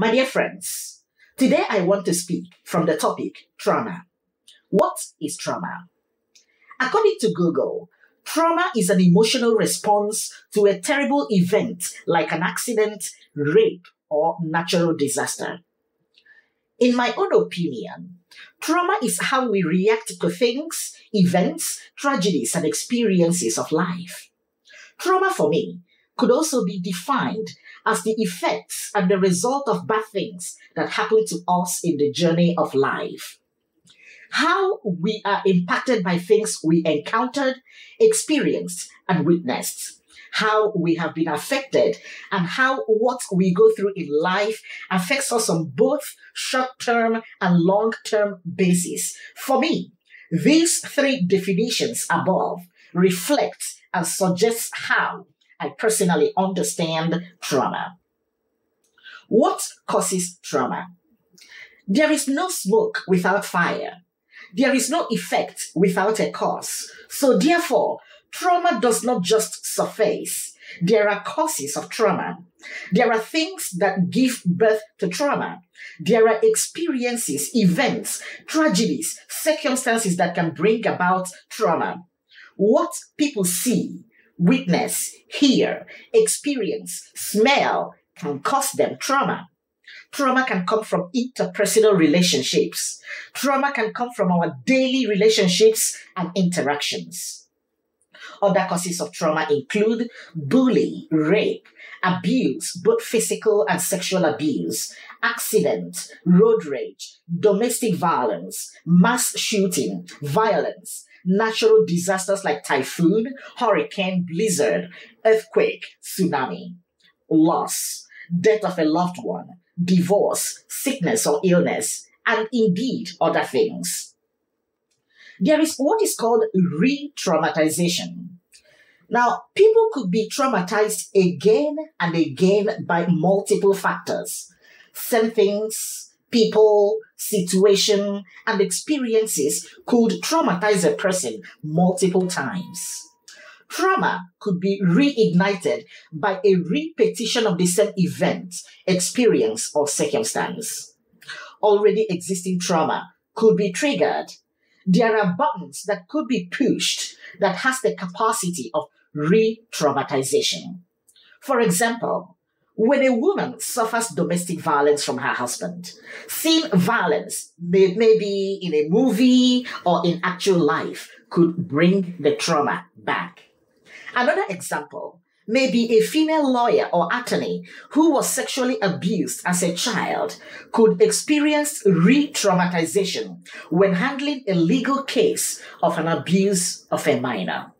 My dear friends, today I want to speak from the topic trauma. What is trauma? According to Google, trauma is an emotional response to a terrible event like an accident, rape, or natural disaster. In my own opinion, trauma is how we react to things, events, tragedies, and experiences of life. Trauma for me could also be defined as the effects and the result of bad things that happen to us in the journey of life. How we are impacted by things we encountered, experienced, and witnessed how we have been affected and how what we go through in life affects us on both short term and long term basis. For me, these three definitions above reflect and suggest how I personally understand trauma. What causes trauma? There is no smoke without fire. There is no effect without a cause. So therefore, trauma does not just surface. There are causes of trauma. There are things that give birth to trauma. There are experiences, events, tragedies, circumstances that can bring about trauma. What people see, witness, hear, experience, smell can cause them trauma. Trauma can come from interpersonal relationships. Trauma can come from our daily relationships and interactions. Other causes of trauma include bully, rape, abuse, both physical and sexual abuse, accident, road rage, domestic violence, mass shooting, violence, natural disasters like typhoon, hurricane, blizzard, earthquake, tsunami, loss, death of a loved one, divorce, sickness or illness, and indeed other things. There is what is called re traumatization. Now, people could be traumatized again and again by multiple factors. Same things, people, situation, and experiences could traumatize a person multiple times. Trauma could be reignited by a repetition of the same event, experience, or circumstance. Already existing trauma could be triggered. There are buttons that could be pushed that has the capacity of re-traumatization. For example, when a woman suffers domestic violence from her husband, seeing violence, may, maybe in a movie or in actual life, could bring the trauma back. Another example may be a female lawyer or attorney who was sexually abused as a child could experience re traumatization when handling a legal case of an abuse of a minor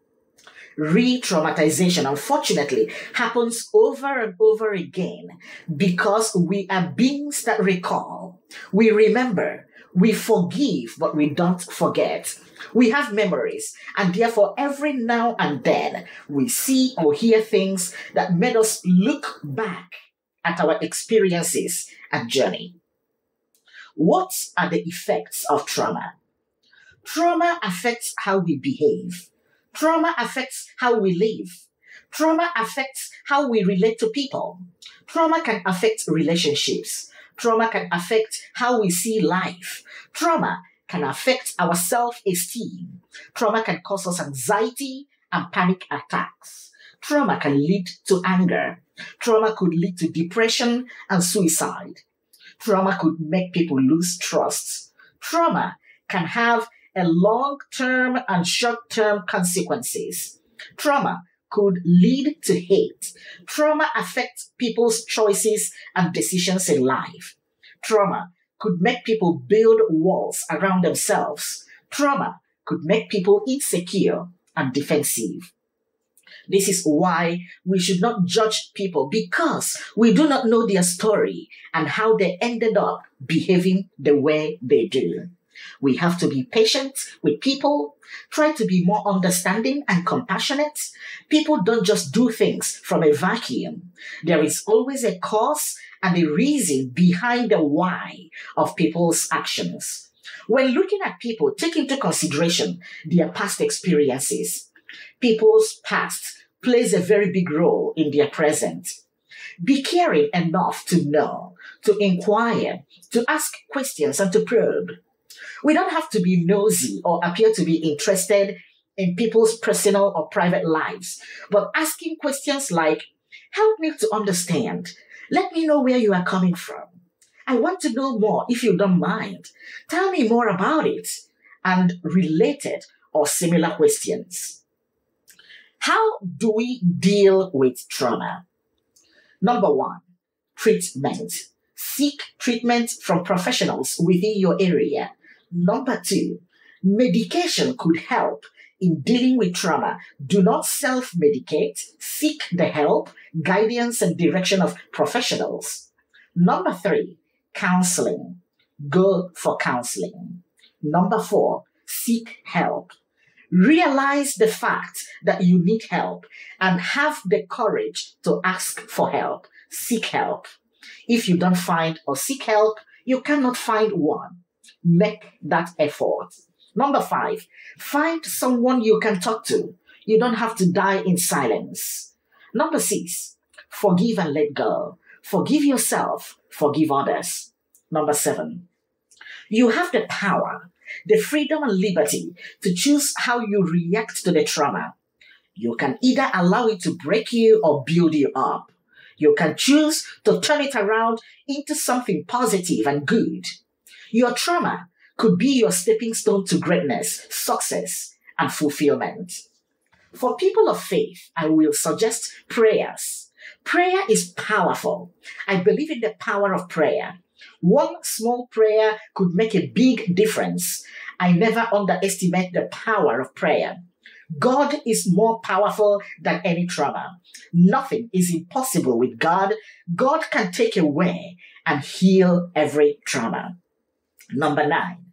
re traumatization, unfortunately, happens over and over again because we are beings that recall. We remember, we forgive, but we don't forget. We have memories, and therefore, every now and then, we see or hear things that made us look back at our experiences and journey. What are the effects of trauma? Trauma affects how we behave. Trauma affects how we live. Trauma affects how we relate to people. Trauma can affect relationships. Trauma can affect how we see life. Trauma can affect our self esteem. Trauma can cause us anxiety and panic attacks. Trauma can lead to anger. Trauma could lead to depression and suicide. Trauma could make people lose trust. Trauma can have a long term and short term consequences. Trauma could lead to hate. Trauma affects people's choices and decisions in life. Trauma could make people build walls around themselves. Trauma could make people insecure and defensive. This is why we should not judge people because we do not know their story and how they ended up behaving the way they do. We have to be patient with people, try to be more understanding and compassionate. People don't just do things from a vacuum. There is always a cause and a reason behind the why of people's actions. When looking at people, take into consideration their past experiences. People's past plays a very big role in their present. Be caring enough to know, to inquire, to ask questions, and to probe. We don't have to be nosy or appear to be interested in people's personal or private lives, but asking questions like, Help me to understand. Let me know where you are coming from. I want to know more if you don't mind. Tell me more about it. And related or similar questions. How do we deal with trauma? Number one, treatment. Seek treatment from professionals within your area. Number two, medication could help in dealing with trauma. Do not self medicate. Seek the help, guidance, and direction of professionals. Number three, counseling. Go for counseling. Number four, seek help. Realize the fact that you need help and have the courage to ask for help. Seek help. If you don't find or seek help, you cannot find one. Make that effort. Number five, find someone you can talk to. You don't have to die in silence. Number six, forgive and let go. Forgive yourself, forgive others. Number seven, you have the power the freedom and liberty to choose how you react to the trauma. You can either allow it to break you or build you up. You can choose to turn it around into something positive and good. Your trauma could be your stepping stone to greatness, success, and fulfillment. For people of faith, I will suggest prayers. Prayer is powerful. I believe in the power of prayer. One small prayer could make a big difference. I never underestimate the power of prayer. God is more powerful than any trauma. Nothing is impossible with God. God can take away and heal every trauma. Number nine,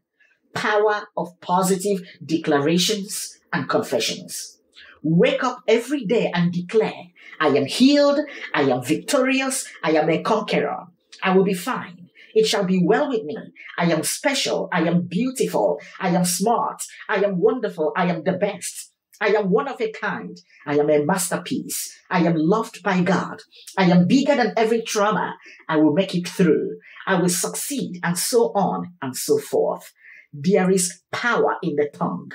power of positive declarations and confessions. Wake up every day and declare, I am healed, I am victorious, I am a conqueror, I will be fine. It shall be well with me. I am special. I am beautiful. I am smart. I am wonderful. I am the best. I am one of a kind. I am a masterpiece. I am loved by God. I am bigger than every trauma. I will make it through. I will succeed, and so on and so forth. There is power in the tongue.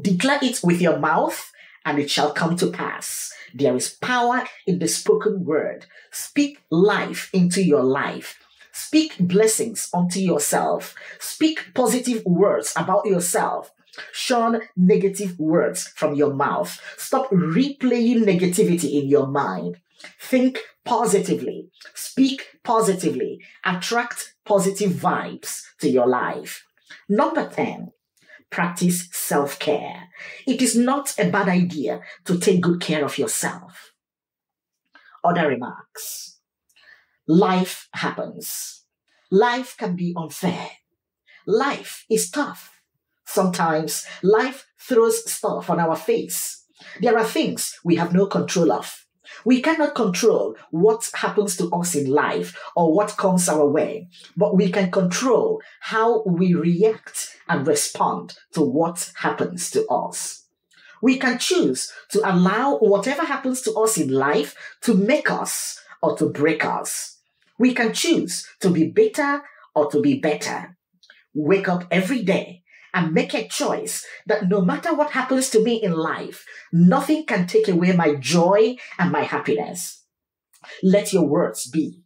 Declare it with your mouth, and it shall come to pass. There is power in the spoken word. Speak life into your life. Speak blessings unto yourself. Speak positive words about yourself. Shun negative words from your mouth. Stop replaying negativity in your mind. Think positively. Speak positively. Attract positive vibes to your life. Number 10, practice self care. It is not a bad idea to take good care of yourself. Other remarks. Life happens. Life can be unfair. Life is tough. Sometimes life throws stuff on our face. There are things we have no control of. We cannot control what happens to us in life or what comes our way, but we can control how we react and respond to what happens to us. We can choose to allow whatever happens to us in life to make us or to break us. We can choose to be bitter or to be better. Wake up every day and make a choice that no matter what happens to me in life, nothing can take away my joy and my happiness. Let your words be.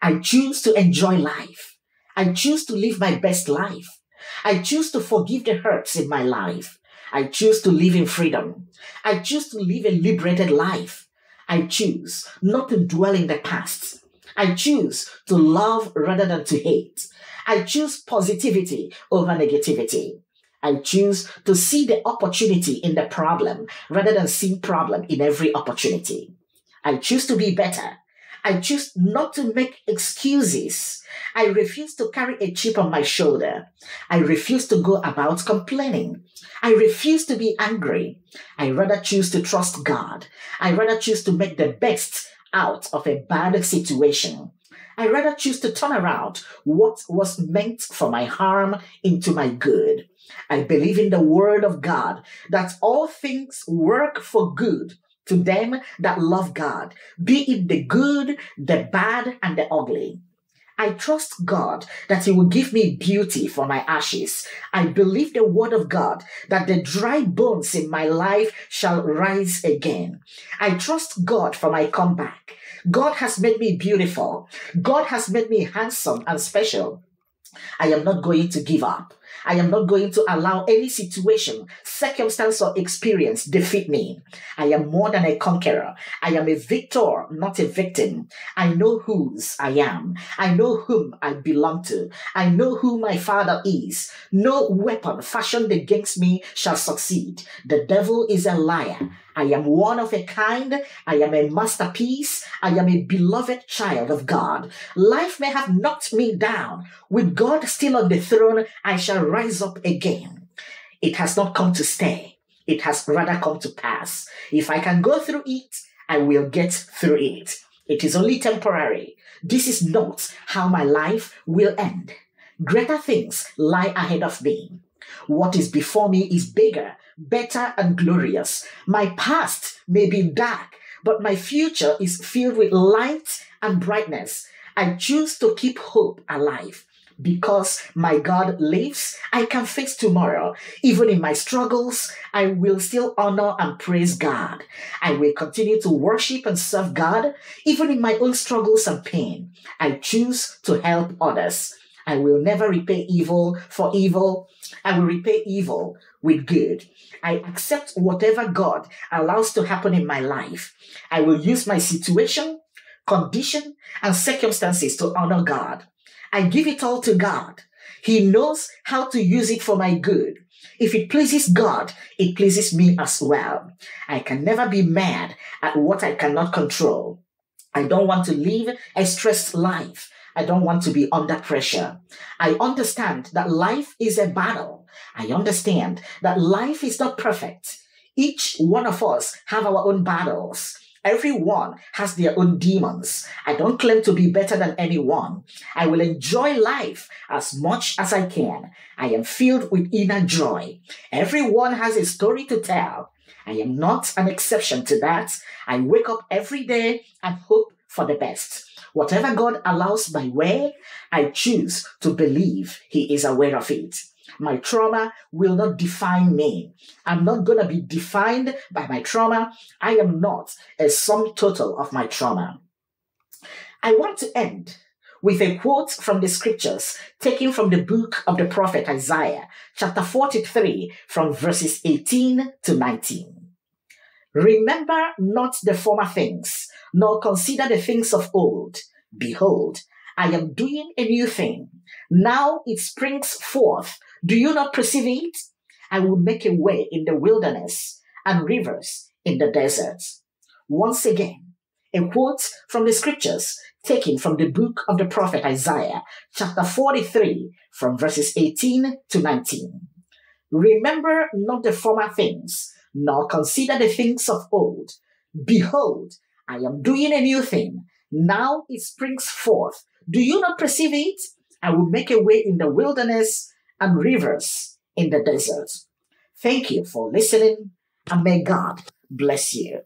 I choose to enjoy life. I choose to live my best life. I choose to forgive the hurts in my life. I choose to live in freedom. I choose to live a liberated life. I choose not to dwell in the past, I choose to love rather than to hate. I choose positivity over negativity. I choose to see the opportunity in the problem rather than seeing problem in every opportunity. I choose to be better. I choose not to make excuses. I refuse to carry a chip on my shoulder. I refuse to go about complaining. I refuse to be angry. I rather choose to trust God. I rather choose to make the best out of a bad situation. I rather choose to turn around what was meant for my harm into my good. I believe in the word of God that all things work for good to them that love God, be it the good, the bad, and the ugly. I trust God that He will give me beauty for my ashes. I believe the word of God that the dry bones in my life shall rise again. I trust God for my comeback. God has made me beautiful. God has made me handsome and special. I am not going to give up. I am not going to allow any situation, circumstance, or experience defeat me. I am more than a conqueror. I am a victor, not a victim. I know whose I am. I know whom I belong to. I know who my father is. No weapon fashioned against me shall succeed. The devil is a liar. I am one of a kind. I am a masterpiece. I am a beloved child of God. Life may have knocked me down. With God still on the throne, I shall rise up again. It has not come to stay. It has rather come to pass. If I can go through it, I will get through it. It is only temporary. This is not how my life will end. Greater things lie ahead of me. What is before me is bigger, better, and glorious. My past may be dark, but my future is filled with light and brightness. I choose to keep hope alive. Because my God lives, I can face tomorrow. Even in my struggles, I will still honor and praise God. I will continue to worship and serve God, even in my own struggles and pain. I choose to help others. I will never repay evil for evil. I will repay evil with good. I accept whatever God allows to happen in my life. I will use my situation, condition, and circumstances to honor God. I give it all to God. He knows how to use it for my good. If it pleases God, it pleases me as well. I can never be mad at what I cannot control. I don't want to live a stressed life. I don't want to be under pressure. I understand that life is a battle. I understand that life is not perfect. Each one of us have our own battles. Everyone has their own demons. I don't claim to be better than anyone. I will enjoy life as much as I can. I am filled with inner joy. Everyone has a story to tell. I am not an exception to that. I wake up every day and hope for the best. Whatever God allows my way, I choose to believe He is aware of it. My trauma will not define me. I'm not going to be defined by my trauma. I am not a sum total of my trauma. I want to end with a quote from the scriptures taken from the book of the prophet Isaiah, chapter 43, from verses 18 to 19. Remember not the former things, nor consider the things of old. Behold, I am doing a new thing. Now it springs forth. Do you not perceive it? I will make a way in the wilderness and rivers in the desert. Once again, a quote from the scriptures taken from the book of the prophet Isaiah, chapter 43, from verses 18 to 19. Remember not the former things, nor consider the things of old. Behold, I am doing a new thing. Now it springs forth. Do you not perceive it? I will make a way in the wilderness and rivers in the desert. Thank you for listening, and may God bless you.